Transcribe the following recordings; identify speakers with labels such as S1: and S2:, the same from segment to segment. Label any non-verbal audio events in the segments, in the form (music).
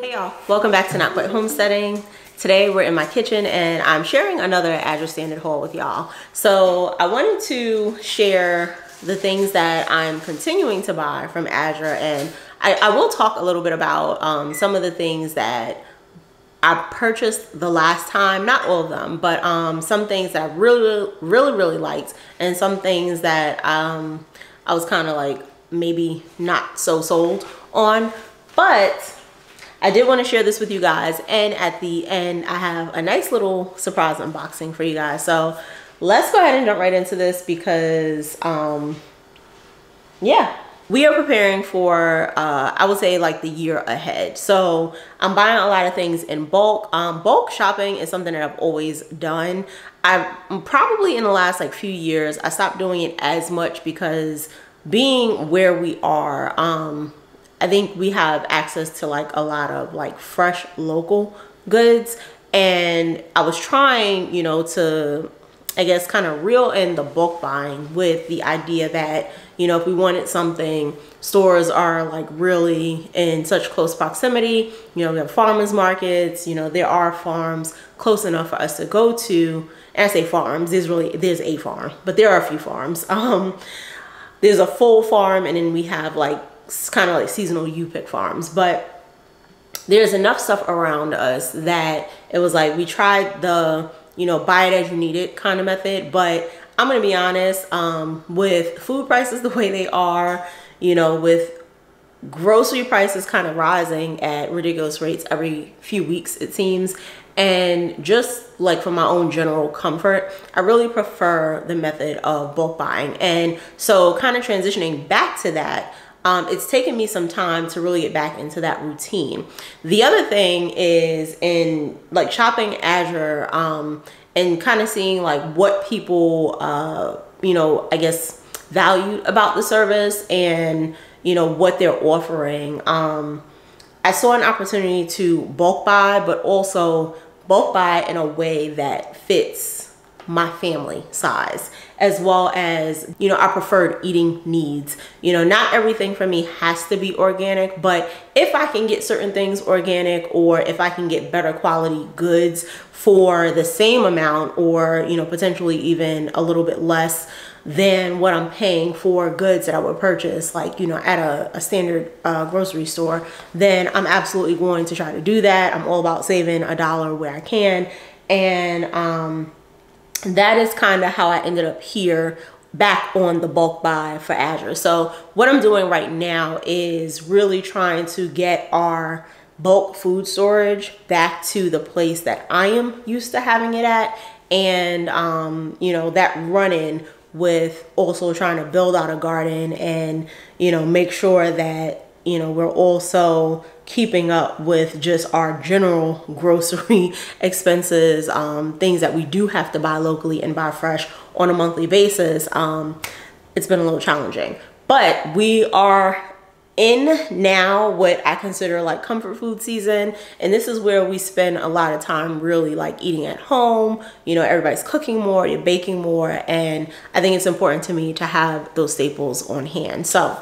S1: Hey y'all, welcome back to Not Quite Homesteading. Today we're in my kitchen and I'm sharing another Azure Standard haul with y'all. So I wanted to share the things that I'm continuing to buy from Azure and I, I will talk a little bit about um, some of the things that I purchased the last time, not all of them, but um, some things that I really, really, really liked and some things that um, I was kind of like maybe not so sold on. But I did want to share this with you guys. And at the end, I have a nice little surprise unboxing for you guys. So let's go ahead and jump right into this because, um, yeah, we are preparing for uh, i would say like the year ahead so i'm buying a lot of things in bulk um, bulk shopping is something that i've always done i've probably in the last like few years i stopped doing it as much because being where we are um, i think we have access to like a lot of like fresh local goods and i was trying you know to i guess kind of reel in the bulk buying with the idea that you know, if we wanted something, stores are like really in such close proximity. You know, we have farmers markets, you know, there are farms close enough for us to go to. And I say farms, there's really, there's a farm, but there are a few farms. (laughs) Um, there's a full farm and then we have like kind of like seasonal U-pick farms. But there's enough stuff around us that it was like we tried the, you know, buy it as you need it kind of method, but I'm gonna be honest, um, with food prices (laughs) the way they are, you know, with grocery prices kind of rising at ridiculous rates every few weeks, it seems. And just like for my own general comfort, I really prefer the method of bulk buying. And so kind of transitioning back to that, um, it's taken me some time to really get back into that routine. The other thing is in like shopping Azure, um, and kind of seeing like what people, uh, you know, I guess valued about the service and, you know, what they're offering. Um, I saw an opportunity to bulk buy, but also bulk buy in a way that fits my family size as well as you know our preferred eating needs. You know not everything for me has to be organic but if i can get certain things organic or if i can get better quality goods for the same amount or you know potentially even a little bit less than what I'm paying for goods that I would purchase like you know at a, a standard uh, grocery store then I'm absolutely going to try to do that I'm all about saving a dollar where I can and um, that is kind of how I ended up here back on the bulk buy for Azure so what I'm doing right now is really trying to get our bulk food storage back to the place that I am used to having it at. And, um, you know, that running with also trying to build out a garden and, you know, make sure that, you know, we're also keeping up with just our general (laughs) grocery expenses, um, things that we do have to buy locally and buy fresh on a monthly basis. Um, it's been a little challenging, but we are in now what I consider like comfort food season. And this is where we spend a lot of time really like eating at home. You know, everybody's cooking more, you're baking more. And I think it's important to me to have those staples on hand. So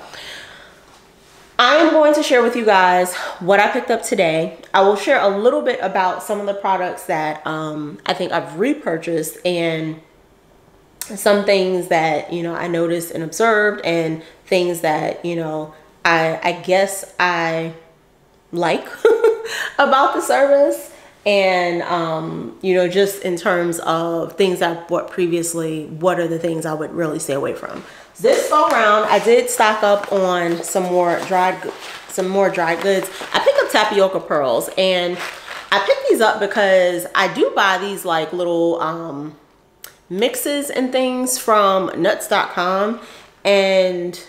S1: I am going to share with you guys what I picked up today. I will share a little bit about some of the products that um, I think I've repurchased and some things that, you know, I noticed and observed and things that, you know, I, I guess I like (laughs) about the service and um, you know just in terms of things I've bought previously what are the things I would really stay away from? This go around I did stock up on some more dried some more dried goods. I picked up tapioca pearls and I picked these up because I do buy these like little um, mixes and things from nuts.com and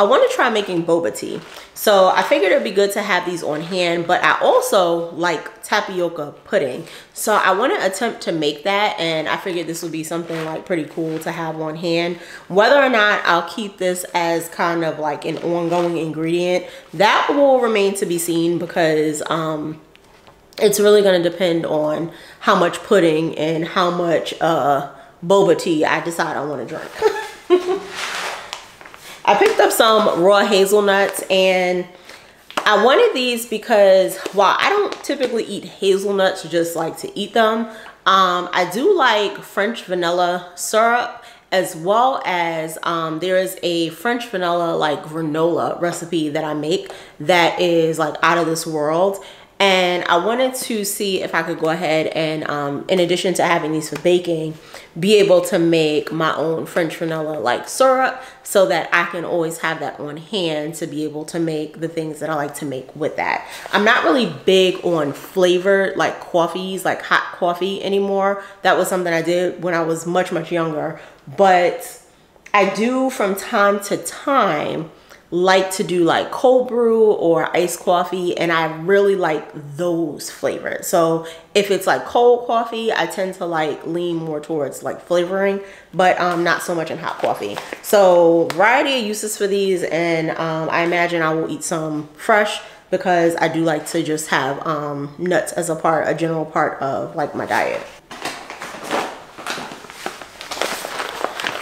S1: I want to try making boba tea. So I figured it'd be good to have these on hand, but I also like tapioca pudding. So I want to attempt to make that and I figured this would be something like pretty cool to have on hand. Whether or not I'll keep this as kind of like an ongoing ingredient, that will remain to be seen because um, it's really going to depend on how much pudding and how much uh, boba tea I decide I want to drink. (laughs) I picked up some raw hazelnuts and I wanted these because while I don't typically eat hazelnuts, just like to eat them, um, I do like French vanilla syrup as well as um, there is a French vanilla like granola recipe that I make that is like out of this world and I wanted to see if I could go ahead and um, in addition to having these for baking be able to make my own French vanilla like syrup so that I can always have that on hand to be able to make the things that I like to make with that. I'm not really big on flavored like coffees like hot coffee anymore. That was something I did when I was much much younger but I do from time to time like to do like cold brew or iced coffee and I really like those flavors. So if it's like cold coffee, I tend to like lean more towards like flavoring, but um, not so much in hot coffee. So variety of uses for these and um, I imagine I will eat some fresh because I do like to just have um, nuts as a part, a general part of like my diet.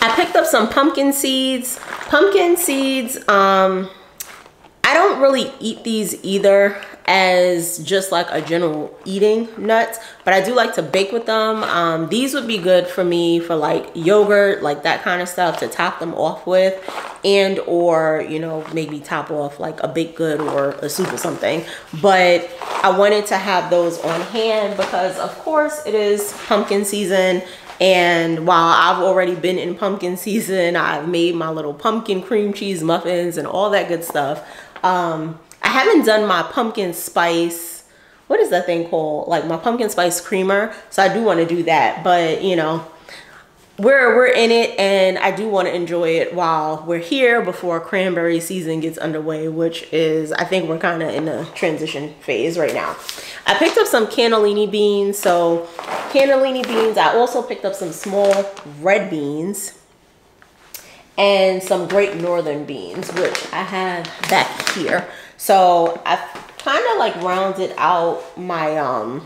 S1: I picked up some pumpkin seeds. Pumpkin seeds, um, I don't really eat these either as just like a general eating nut, but I do like to bake with them. Um, these would be good for me for like yogurt, like that kind of stuff to top them off with and or, you know, maybe top off like a baked good or a soup or something. But I wanted to have those on hand because of course it is pumpkin season and while I've already been in pumpkin season, I've made my little pumpkin cream cheese muffins and all that good stuff. Um, I haven't done my pumpkin spice, what is that thing called? Like my pumpkin spice creamer. So I do want to do that, but you know, we're we're in it and I do want to enjoy it while we're here before cranberry season gets underway, which is I think we're kind of in a transition phase right now. I picked up some cannellini beans. So cannellini beans, I also picked up some small red beans and some great northern beans, which I have back here. So I've kind of like rounded out my um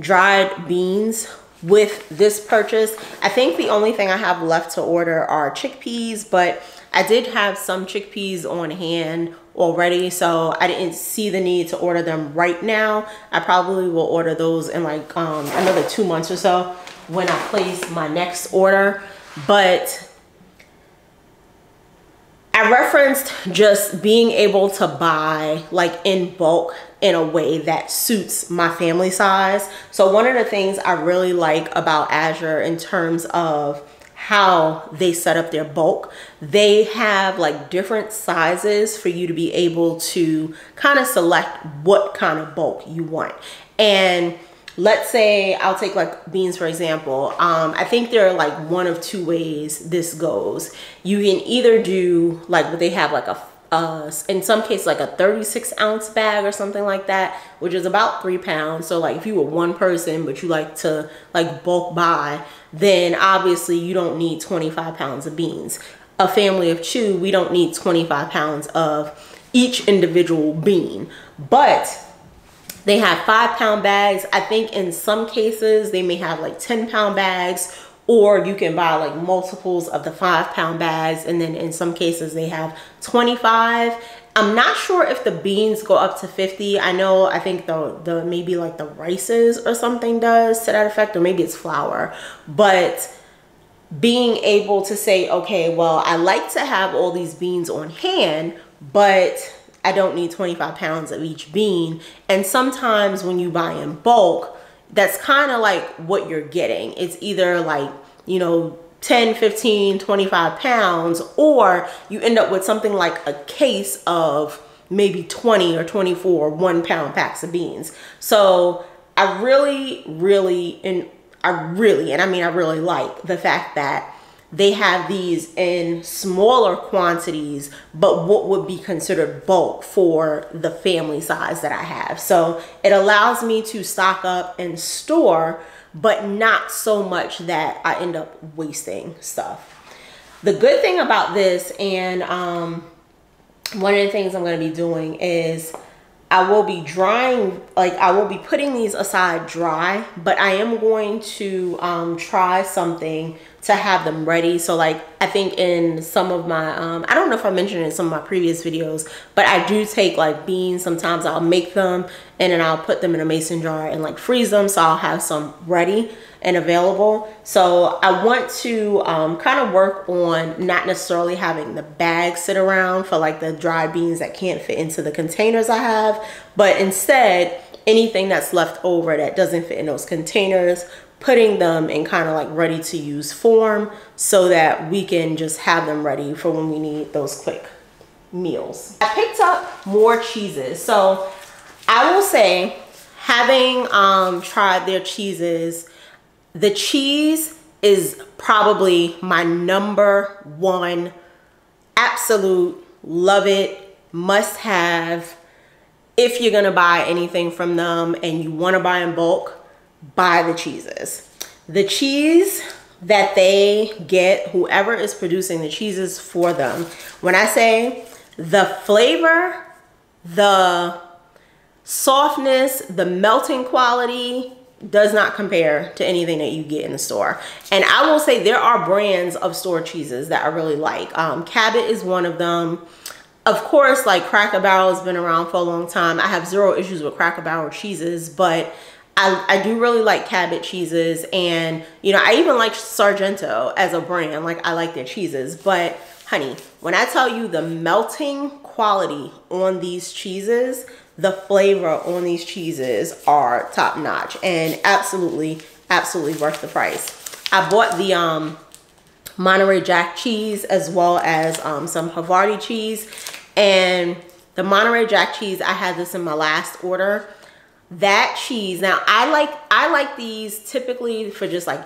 S1: dried beans with this purchase. I think the only thing I have left to order are chickpeas, but I did have some chickpeas on hand already, so I didn't see the need to order them right now. I probably will order those in like um, another two months or so when I place my next order. But I referenced just being able to buy like in bulk in a way that suits my family size. So one of the things I really like about Azure in terms of how they set up their bulk, they have like different sizes for you to be able to kind of select what kind of bulk you want. And let's say I'll take like beans for example. Um, I think there are like one of two ways this goes. You can either do like what they have like a uh, in some cases like a 36 ounce bag or something like that, which is about three pounds. So like if you were one person, but you like to like bulk buy, then obviously you don't need 25 pounds of beans. A family of two, we don't need 25 pounds of each individual bean, but they have five pound bags. I think in some cases they may have like 10 pound bags or you can buy like multiples of the five pound bags. And then in some cases they have 25. I'm not sure if the beans go up to 50. I know, I think the, the maybe like the rices or something does to that effect, or maybe it's flour. But being able to say, okay, well, I like to have all these beans on hand, but I don't need 25 pounds of each bean. And sometimes when you buy in bulk, that's kind of like what you're getting. It's either like, you know, 10, 15, 25 pounds, or you end up with something like a case of maybe 20 or 24 one pound packs of beans. So I really, really, and I really, and I mean, I really like the fact that they have these in smaller quantities, but what would be considered bulk for the family size that I have. So it allows me to stock up and store, but not so much that I end up wasting stuff. The good thing about this, and um, one of the things I'm going to be doing is I will be drying, like I will be putting these aside dry, but I am going to um, try something to have them ready. So like I think in some of my, um, I don't know if I mentioned in some of my previous videos, but I do take like beans. Sometimes I'll make them and then I'll put them in a mason jar and like freeze them. So I'll have some ready and available. So I want to um, kind of work on not necessarily having the bag sit around for like the dry beans that can't fit into the containers I have, but instead anything that's left over that doesn't fit in those containers, putting them in kind of like ready to use form so that we can just have them ready for when we need those quick meals. I picked up more cheeses. So I will say having um, tried their cheeses, the cheese is probably my number one absolute love it must have if you're gonna buy anything from them and you wanna buy in bulk buy the cheeses. The cheese that they get, whoever is producing the cheeses for them, when I say the flavor, the softness, the melting quality does not compare to anything that you get in the store. And I will say there are brands of store cheeses that I really like. Um, Cabot is one of them. Of course, like Cracker Barrel has been around for a long time. I have zero issues with Cracker Barrel cheeses, but I, I do really like Cabot cheeses and you know I even like Sargento as a brand. Like I like their cheeses. But honey when I tell you the melting quality on these cheeses the flavor on these cheeses are top notch and absolutely absolutely worth the price. I bought the um Monterey Jack cheese as well as um, some Havarti cheese. And the Monterey Jack cheese I had this in my last order that cheese. Now i like i like these typically for just like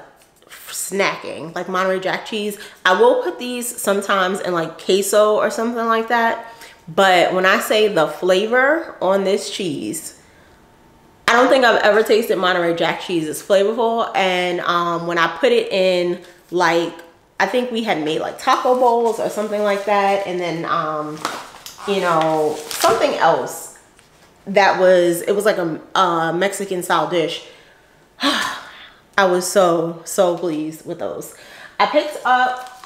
S1: snacking like monterey jack cheese. I will put these sometimes in like queso or something like that but when i say the flavor on this cheese i don't think i've ever tasted monterey jack cheese it's flavorful and um, when i put it in like i think we had made like taco bowls or something like that and then um, you know something else that was it was like a, a Mexican style dish. (sighs) I was so so pleased with those. I picked up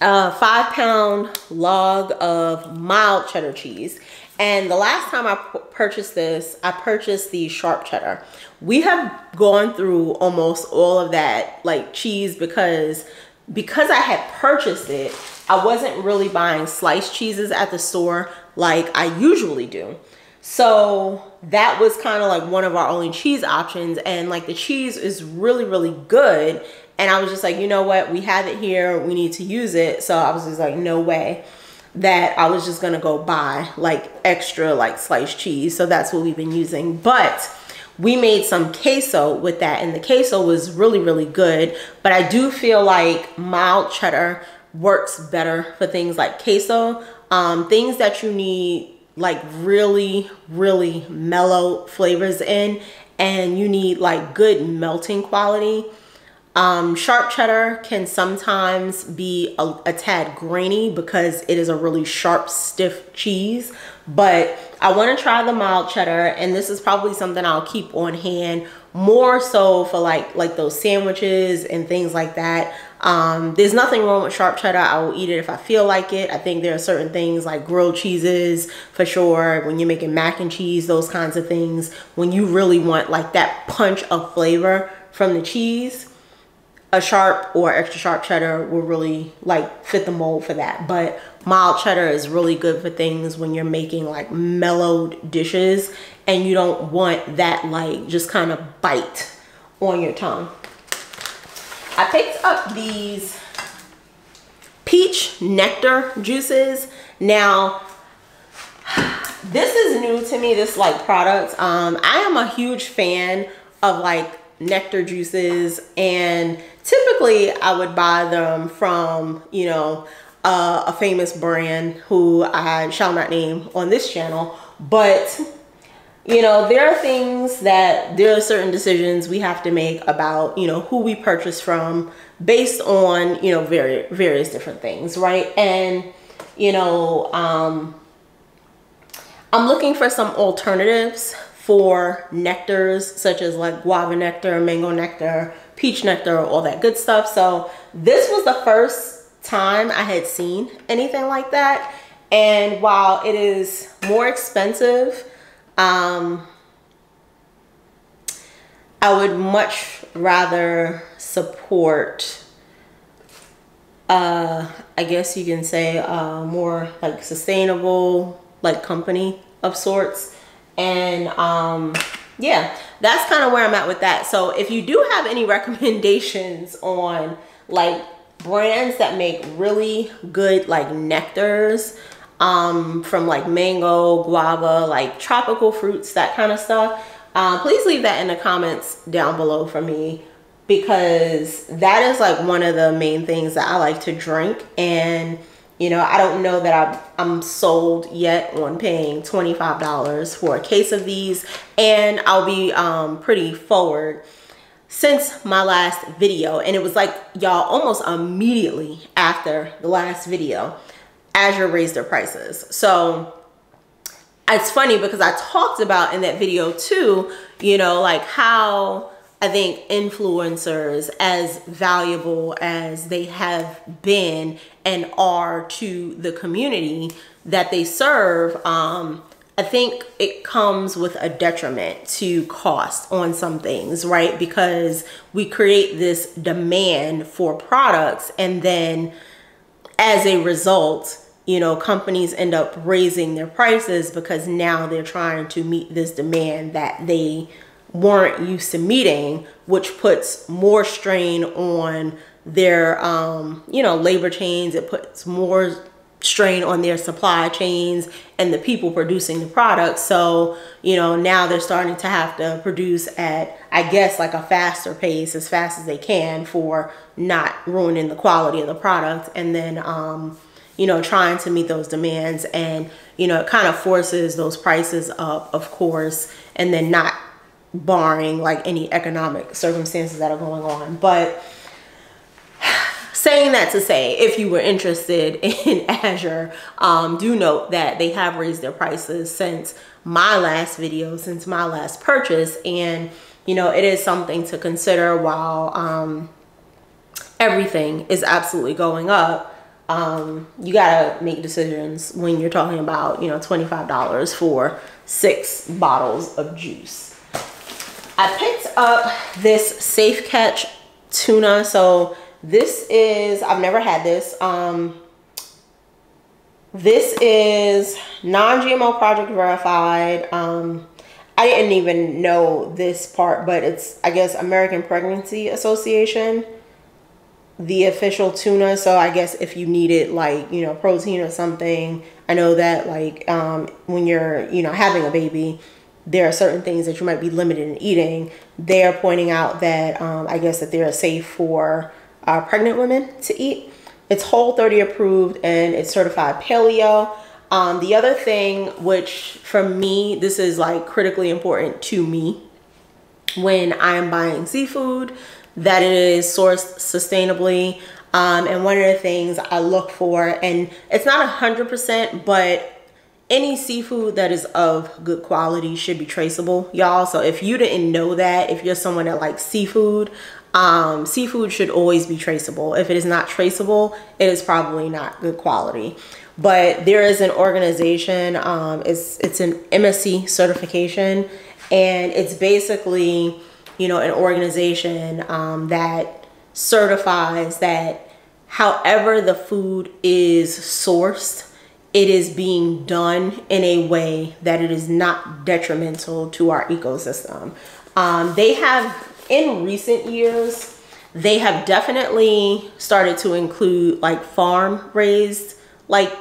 S1: a five pound log of mild cheddar cheese. And the last time I purchased this, I purchased the sharp cheddar. We have gone through almost all of that like cheese because because I had purchased it, I wasn't really buying sliced cheeses at the store like I usually do. So that was kind of like one of our only cheese options. And like the cheese is really, really good. And I was just like, you know what? We have it here. We need to use it. So I was just like, no way that I was just going to go buy like extra like sliced cheese. So that's what we've been using. But we made some queso with that and the queso was really, really good. But I do feel like mild cheddar works better for things like queso. Um, things that you need like really, really mellow flavors in and you need like good melting quality. Um, sharp cheddar can sometimes be a, a, tad grainy because it is a really sharp, stiff cheese. But I want to try the mild cheddar, and this is probably something I'll keep on hand more so for like like those sandwiches and things like that. Um, there's nothing wrong with sharp cheddar. I will eat it if I feel like it. I think there are certain things like grilled cheeses for sure. When you're making mac and cheese, those kinds of things. When you really want like that punch of flavor from the cheese, a sharp or extra sharp cheddar will really like fit the mold for that. But mild cheddar is really good for things when you're making like mellowed dishes and you don't want that like just kind of bite on your tongue. I picked up these peach nectar juices. Now, this is new to me, this like product. Um, I am a huge fan of like nectar juices and typically I would buy them from, you know, uh, a famous brand who I shall not name on this channel, but you know, there are things that there are certain decisions we have to make about, you know, who we purchase from based on, you know, very various different things, right? And, you know, um, I'm looking for some alternatives for nectars such as like guava nectar, mango nectar, peach nectar, all that good stuff. So this was the first time I had seen anything like that. And while it is more expensive, um, I would much rather support, uh, I guess you can say, uh, more like sustainable, like company of sorts. And um, yeah, that's kind of where I'm at with that. So if you do have any (laughs) recommendations on like brands that make really good like nectars um, from like mango, guava, like tropical fruits, that kind of stuff, uh, please leave that in the comments down below for me because that is like one of the main things that I like to drink and you know, I don't know that I'm, I'm sold yet on paying $25 for a case of these. And I'll be um, pretty forward since my last video. And it was like, y'all, almost immediately after the last video, Azure raised their prices. So it's funny because I talked about in that video too, you know, like how I think influencers, as valuable as they have been and are to the community that they serve, um, I think it comes with a detriment to cost on some things, right? Because we create this demand for products and then as a result, you know, companies end up raising their prices because now they're trying to meet this demand that they weren't used to meeting, which puts more strain on their, um, you know, labor chains. It puts more strain on their supply chains and the people producing the products. So, you know, now they're starting to have to produce at, I guess, like a faster pace, as fast as they can for not ruining the quality of the product. And then, um, you know, trying to meet those demands. And, you know, it kind of forces those prices up, of course, and then not barring like any economic circumstances that are going on. But saying that to say, if you were interested (laughs) in Azure, um, do note that they have raised their prices since my last video, since my last purchase. And, you know, it is something to consider while um, everything is absolutely going up. Um, you gotta make decisions when you're talking about, you know, $25 for six bottles of juice. I picked up this Safe Catch tuna. So this is, I've never had this. Um, this is non-GMO project verified. Um, I didn't even know this part, but it's, I guess, American Pregnancy Association, the official tuna. So I guess if you needed like, you know, protein or something, I know that like um, when you're, you know, having a baby, there are certain things that you might be limited in eating. They're pointing out that um, I guess that they're safe for uh, pregnant women to eat. It's Whole 30 approved and it's certified paleo. Um, the other thing, which for me, this is like critically important to me when I'm buying seafood, that it is sourced sustainably. Um, and one of the things I look for, and it's not 100%, but any seafood that is of good quality should be traceable y'all. So if you didn't know that if you're someone that likes seafood um, seafood should always be traceable. If it is not traceable it is probably not good quality. But there is an organization um, it's it's an MSC certification and it's basically you know an organization um, that certifies that however the food is sourced it is being done in a way that it is not detrimental to our ecosystem. Um, they have, in recent years, they have definitely started to include like farm raised like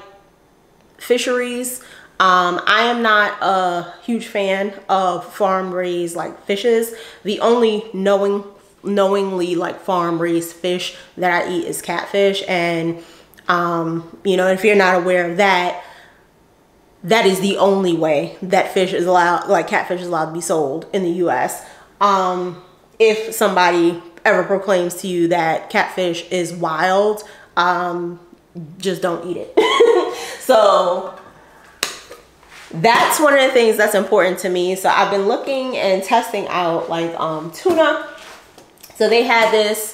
S1: fisheries. Um, I am not a huge fan of farm raised like fishes. The only knowing knowingly like farm raised fish that I eat is catfish and um, you know, if you're not aware of that, that is the only way that fish is allowed, like catfish is allowed to be sold in the U.S. Um, if somebody ever proclaims to you that catfish is wild, um, just don't eat it. (laughs) so that's one of the things that's important to me. So I've been looking and testing out like um, tuna So they had this.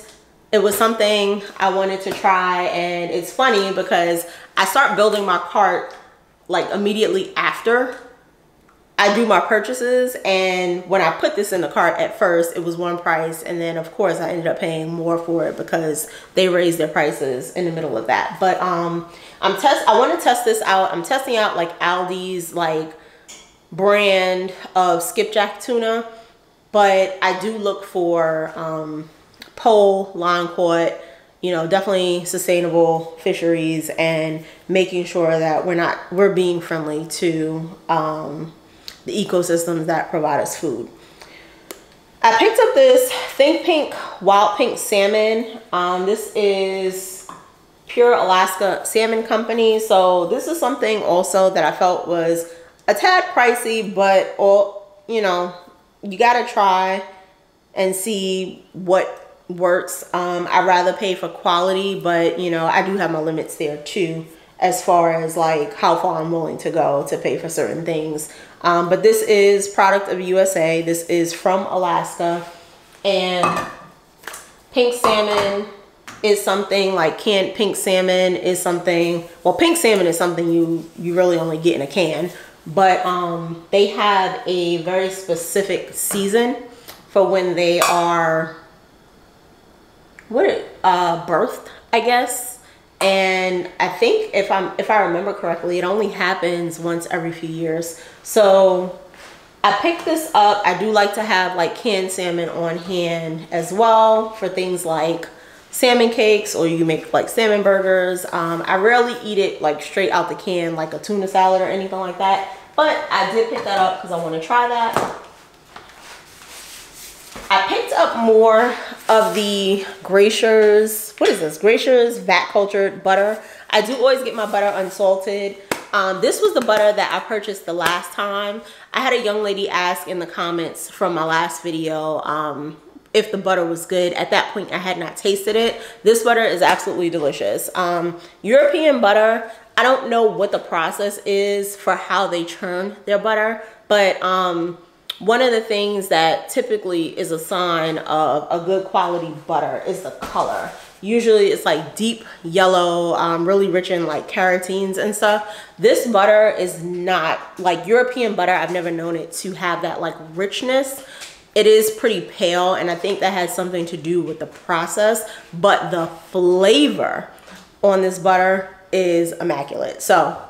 S1: It was something I wanted to try, and it's funny because I start building my cart like immediately after I do my purchases and when I put this in the cart at first it was one price and then of course I ended up paying more for it because they raised their prices in the middle of that. But um I'm test I want to test this out. I'm testing out like Aldi's like brand of skipjack tuna but I do look for um pole line caught you know definitely sustainable fisheries and making sure that we're not we're being friendly to um the ecosystems that provide us food. I picked up this Think Pink Wild Pink Salmon. Um, this is Pure Alaska Salmon Company. So this is something also that I felt was a tad pricey, but all you know, you gotta try and see what works. Um, I'd rather pay for quality, but you know, I do have my limits there too as far as like how far I'm willing to go to pay for certain things. Um, but this is product of USA. This is from Alaska. And pink salmon is something like canned pink salmon is something, well, pink salmon is something you, you really only get in a can. But um, they have a very specific season for when they are, what, uh, birthed, I guess and I think if I'm if I remember correctly, it only happens once every few years. So I picked this up. I do like to have like canned salmon on hand as well for things like salmon cakes or you make like salmon burgers. Um, I rarely eat it like straight out the can like a tuna salad or anything like that. But I did pick that up because I want to try that. I picked up more of the Gracers, what is this? Gracers vat cultured butter. I do always get my butter unsalted. Um, this was the butter that I purchased the last time. I had a young lady ask in the comments from my last video um, if the butter was good. At that point, I had not tasted it. This butter is absolutely delicious. Um, European butter, I don't know what the process is for how they churn their butter, but um, one of the things that typically is a sign of a good quality butter is the color. Usually it's like deep yellow, um, really rich in like carotenes and stuff. This butter is not like European butter. I've never known it to have that like richness. It is pretty pale and I think that has something to do with the process, but the flavor on this butter is immaculate. So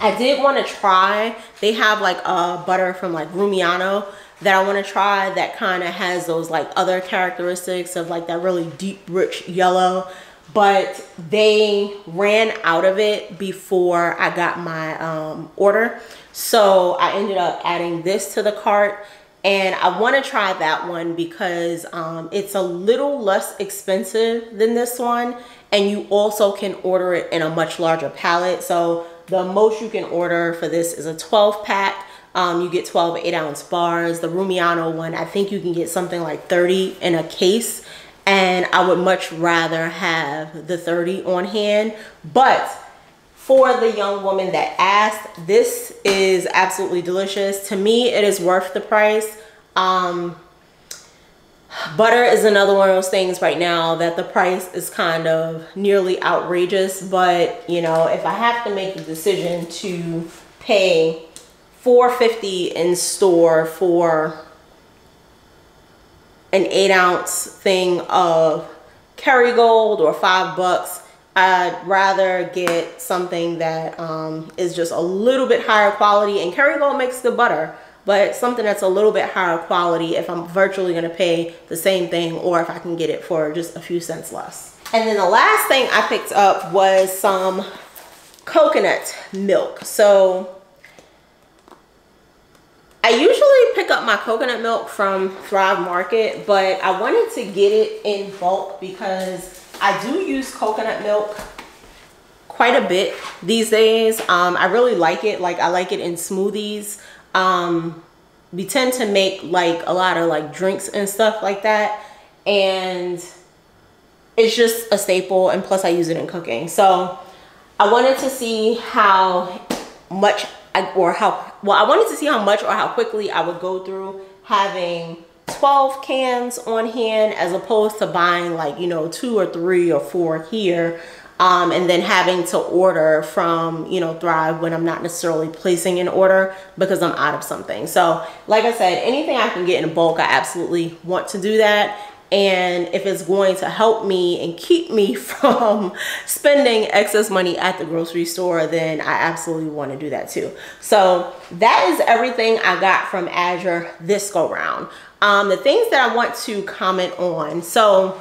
S1: I did want to try, they have like a butter from like Rumiano that I want to try that kind of has those like other characteristics of like that really deep, rich yellow. But they ran out of it before I got my um, order. So I ended up adding this to the cart and I want to try that one because um, it's a little less expensive than this one and you also can order it in a much larger pallet So the most you can order for this is a 12 pack. Um, you get 12 8 ounce bars. The Rumiano one, I think you can get something like 30 in a case. And I would much rather have the 30 on hand. But for the young woman that asked, this is absolutely delicious. To me, it is worth the price. Um, Butter is another one of those things right now that the price is kind of nearly outrageous. But, you know, if I have to make the decision to pay 450 in store for an eight ounce thing of Kerrygold or five bucks, I'd rather get something that um, is just a little bit higher quality and Kerrygold makes the butter but something that's a little bit higher quality if I'm virtually going to pay the same thing or if I can get it for just a few cents less. And then the last thing I picked up was some coconut milk. So I usually pick up my coconut milk from Thrive Market, but I wanted to get it in bulk because I do use coconut milk quite a bit these days. Um, I really like it. Like I like it in smoothies um we tend to make like a lot of like drinks and stuff like that and it's just a staple and plus I use it in cooking so I wanted to see how much I, or how well I wanted to see how much or how quickly I would go through having 12 cans on hand as opposed to buying like, you know, two or three or four here. Um, and then having to order from, you know, Thrive when I'm not necessarily placing an order because I'm out of something. So like I said, anything I can get in bulk, I absolutely want to do that. And if it's going to help me and keep me (laughs) from spending excess money at the grocery store then I absolutely want to do that too. So that is everything I got from Azure this go round. Um, the things that I want to comment on. So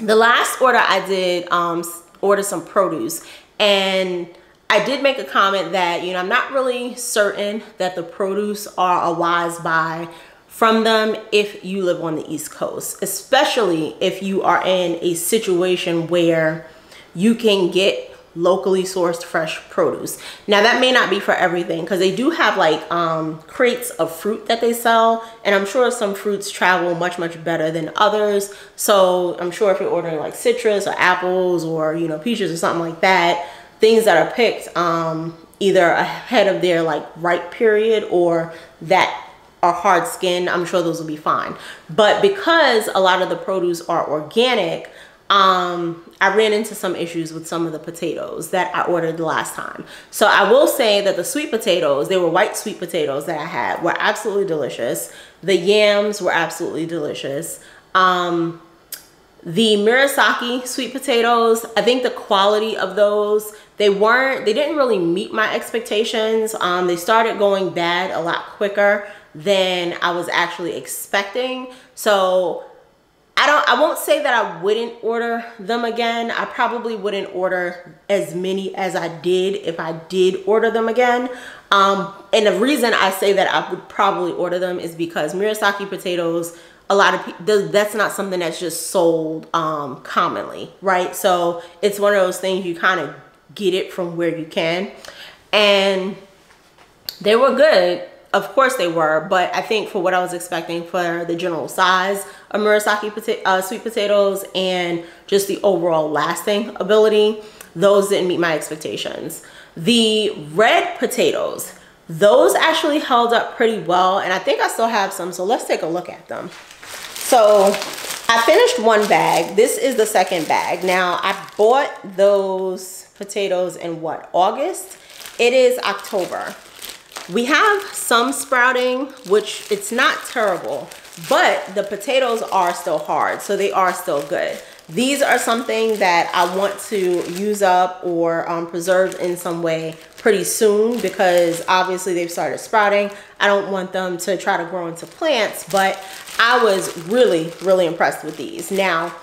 S1: the last order I did um, order some produce. And I did make a comment that you know I'm not really certain that the produce are a wise buy from them if you live on the East Coast, especially if you are in a situation where you can get locally sourced fresh produce. Now that may not be for everything because they do have like um, crates of fruit that they sell and I'm sure some fruits travel much much better than others. So I'm sure if you're ordering like citrus or apples or you know peaches or something like that, things that are picked um, either ahead of their like ripe period or that are hard skinned, I'm sure those will be fine. But because a lot of the produce are organic, um, I ran into some issues with some of the potatoes that I ordered the last time. So I will say that the sweet potatoes, they were white sweet potatoes that I had, were absolutely delicious. The yams were absolutely delicious. Um, the Murasaki sweet potatoes, I think the quality of those, they weren't, they didn't really meet my expectations. Um, they started going bad a lot quicker than I was actually expecting. So I don't I won't say that I wouldn't order them again. I probably wouldn't order as many as I did if I did order them again. Um, and the reason I say that I would probably order them is because Murasaki potatoes a lot of people that's not something that's just sold um, commonly right so it's one of those things you kind of get it from where you can and they were good of course they were, but I think for what I was expecting for the general size of Murasaki pota uh, sweet potatoes and just the overall lasting ability, those didn't meet my expectations. The red potatoes, those actually held up pretty well and I think I still have some, so let's take a look at them. So I finished one bag. This is the second bag. Now I bought those potatoes in what, August? It is October. We have some sprouting, which it's not terrible, but the potatoes are still hard, so they are still good. These are something that I want to use up or um, preserve in some way pretty soon because obviously they've started sprouting. I don't want them to try to grow into plants, but I was really, really impressed with these. Now,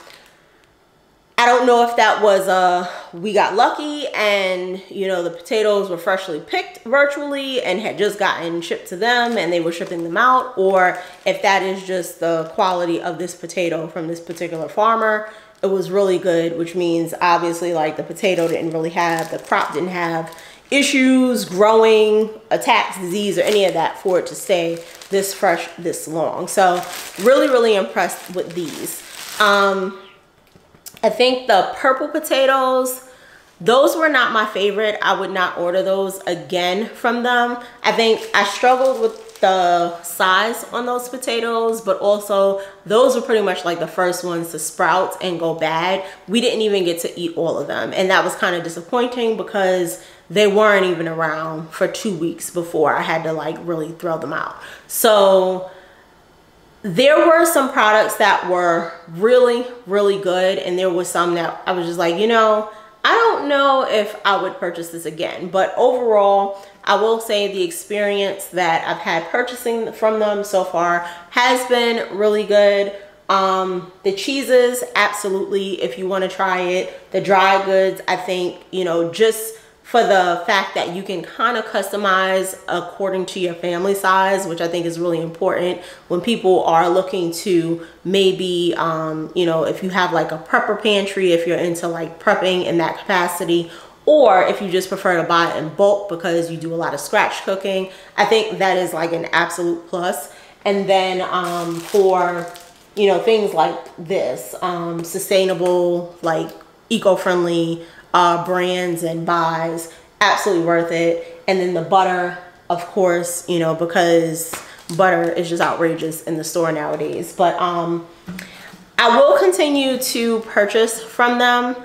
S1: I don't know if that was uh we got lucky and you know the potatoes were freshly picked virtually and had just gotten shipped to them and they were shipping them out or if that is just the quality of this potato from this particular farmer it was really good which means obviously like the potato didn't really have the crop didn't have issues growing attacks disease or any of that for it to stay this fresh this long. So really really impressed with these. Um I think the purple potatoes, those were not my favorite. I would not order those again from them. I think I struggled with the size on those potatoes, but also those were pretty much like the first ones to sprout and go bad. We didn't even get to eat all of them. And that was kind of disappointing because they weren't even around for two weeks before I had to like really throw them out. So there were some products that were really really good and there was some that I was just like you know I don't know if I would purchase this again. But overall I will say the experience that I've had purchasing from them so far has been really good. Um the cheeses absolutely if you want to try it. The dry goods I think you know just for the fact that you can kind of customize according to your family size, which I think is really important when people are looking to maybe, um, you know, if you have like a prepper pantry, if you're into like prepping in that capacity, or if you just prefer to buy in bulk because you do a lot of scratch cooking, I think that is like an absolute plus. And then um, for, you know, things like this, um, sustainable, like eco-friendly uh, brands and buys. Absolutely worth it. And then the butter, of course, you know, because butter is just outrageous in the store nowadays. But um, I will continue to purchase from them.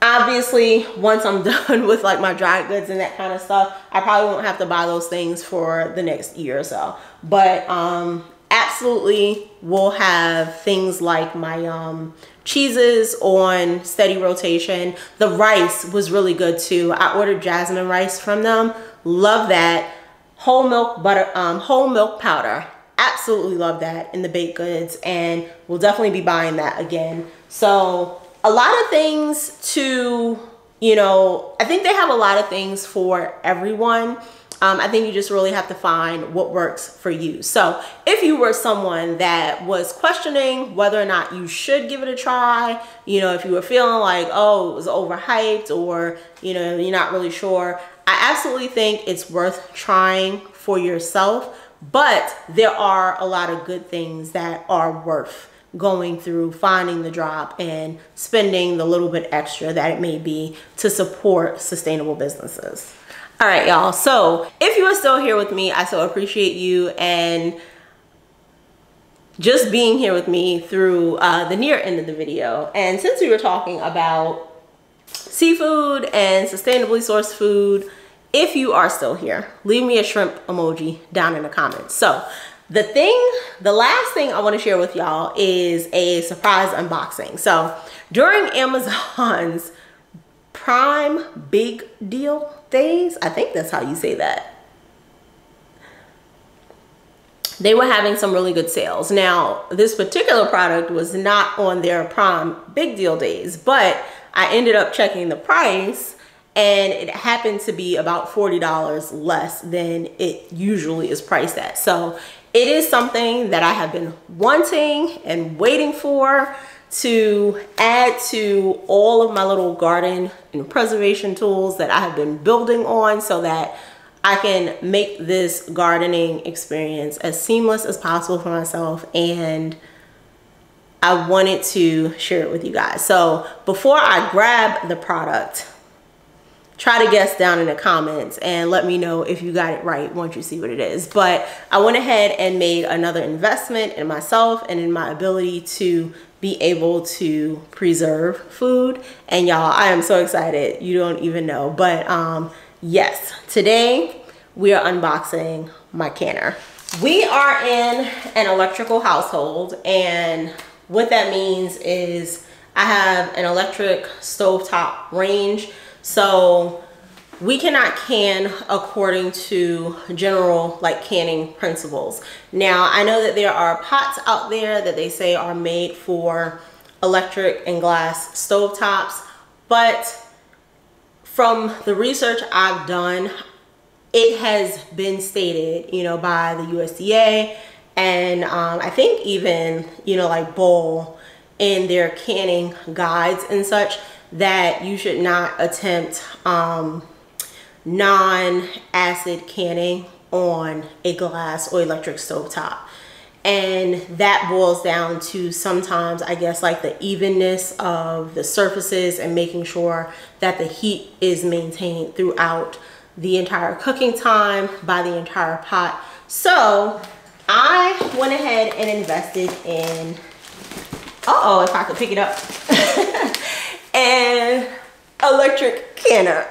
S1: Obviously, once I'm (laughs) done with like my dry goods and that kind of stuff, I probably won't have to buy those things for the next year or so. But um, absolutely will have things like my um, cheeses on steady rotation. The rice was really good too. I ordered jasmine rice from them. Love that. Whole milk butter, um, whole milk powder. Absolutely love that in the baked goods and we'll definitely be buying that again. So a lot of things to, you know, I think they have a lot of things for everyone. Um, I think you just really have to find what works for you. So if you were someone that was questioning whether or not you should give it a try, you know, if you were feeling like, oh, it was overhyped or, you know, you're not really sure, I absolutely think it's worth trying for yourself. But there are a lot of good things that are worth going through finding the drop and spending the little bit extra that it may be to support sustainable businesses. All right, y'all. So if you are still here with me, I so appreciate you and just being here with me through uh, the near end of the video. And since we were talking about seafood and sustainably sourced food, if you are still here, leave me a shrimp emoji down in the comments. So the thing, the last thing I want to share with y'all is a surprise unboxing. So during (laughs) Amazon's Prime Big Deal days. I think that's how you say that. They were having some really good sales. Now, this particular product was not on their Prime Big Deal days, but I ended up checking the price and it happened to be about $40 less than it usually is priced at. So it is something that I have been wanting and waiting for to add to all of my little garden and preservation tools that I have been building on so that I can make this gardening experience as seamless as possible for myself and I wanted to share it with you guys. So before I grab the product, try to guess down in the comments and let me know if you got it right once you see what it is. But I went ahead and made another investment in myself and in my ability to be able to preserve food. And y'all, I am so excited. You don't even know. But um, yes, today we are unboxing my canner. We are in an electrical household and what that means is I have an electric stovetop range. So we cannot can according to general like canning principles. Now, I know that there are pots out there that they say are made for electric and glass stovetops, but from the research I've done, it has been stated, you know, by the USDA and um, I think even, you know, like Ball in their canning guides and such that you should not attempt um, non-acid canning on a glass or electric stove top and that boils down to sometimes I guess like the evenness of the surfaces and making sure that the heat is maintained throughout the entire cooking time by the entire pot. So I went ahead and invested in uh oh if I could pick it up (laughs) an electric canner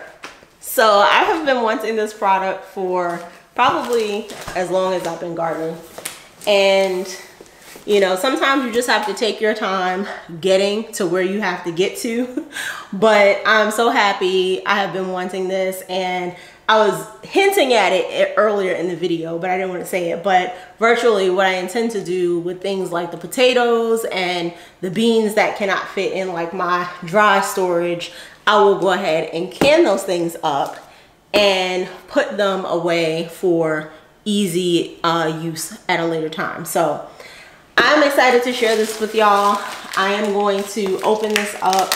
S1: so I have been wanting this product for probably as long as I've been gardening. And you know, sometimes you just have to take your time getting to where you have to get to. (laughs) But I'm so happy I have been wanting this and I was hinting at it earlier in the video, but I didn't want to say it. But virtually what I intend to do with things like the potatoes and the beans that cannot fit in like my dry storage, I will go ahead and can those things up and put them away for easy uh, use at a later time. So I'm excited to share this with y'all. I am going to open this up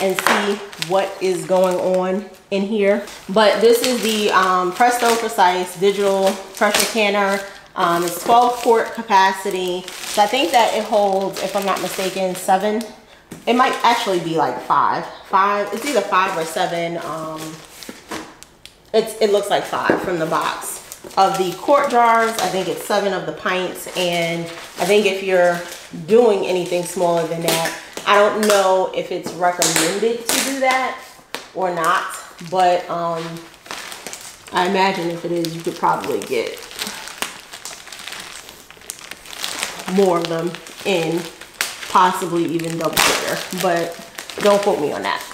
S1: and see what is going on in here. But this is the um, Presto Precise Digital Pressure Canner. Um, it's 12 quart capacity. So I think that it holds, if I'm not mistaken, seven it might actually be like five. Five, it's either five or seven. Um, it's, it looks like five from the box. of the quart jars. I think it's seven of the pints. And I think if you're doing anything smaller than that, I don't know if it's recommended to do that or not. But um, I imagine if it is, you could probably get more of them in, possibly even double sugar. But don't quote me on that.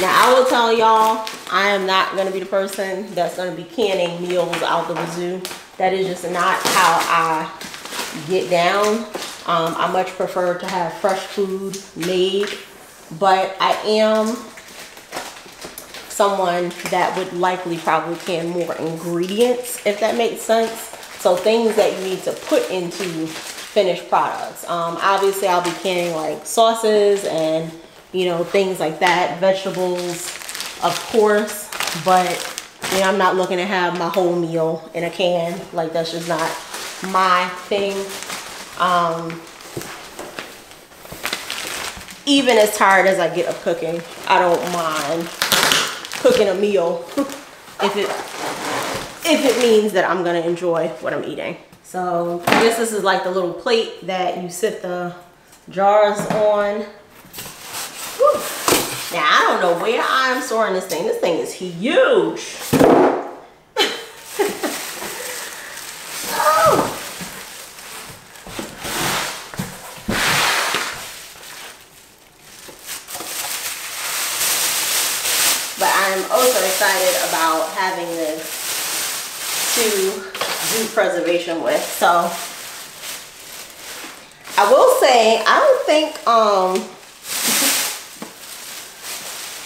S1: Now I will tell y'all, I am not gonna be the person that's gonna be canning meals out the wazoo. That is just not how I get down. Um, I much prefer to have fresh food made, but I am someone that would likely probably can more ingredients, if that makes sense. So things that you need to put into finished products. Um, obviously I'll be canning like sauces and you know, things like that, vegetables, of course, but you know, I'm not looking to have my whole meal in a can. Like that's just not my thing. Um, even as tired as I get of cooking, I don't mind cooking a meal (laughs) if it if it means that I'm gonna enjoy what I'm eating. So I guess this is like the little plate that you sit the jars on. Now, I don't know where I'm storing this thing. This thing is huge. oh. But I'm also excited about having this to do preservation with. So I will say, I don't think um,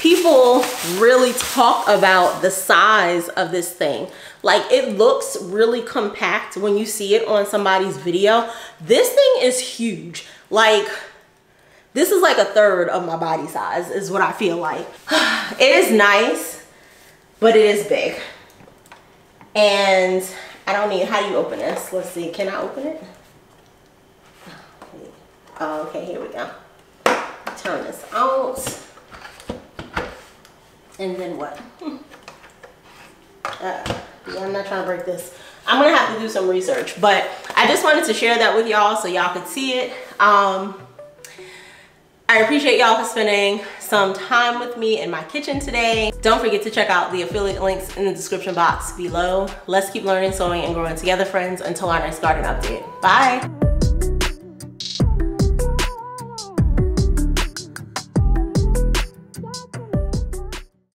S1: people really talk about the size of this thing. Like it looks really compact when you see it on somebody's video. This thing is huge. Like this is like a third of my body size is what I feel like. (sighs) it is nice, but it is big. And I don't need, how do you open this? Let's see, can I open it? Oh, okay, here we go. Turn this out. And then what? (laughs) Uh, I'm not trying to break this. I'm gonna have to do some research, but I just wanted to share that with y'all so y'all could see it. Um, I appreciate y'all for spending some time with me in my kitchen today. Don't forget to check out the affiliate links in the description box below. Let's keep learning, sowing, and growing together, friends, until our next garden update. Bye.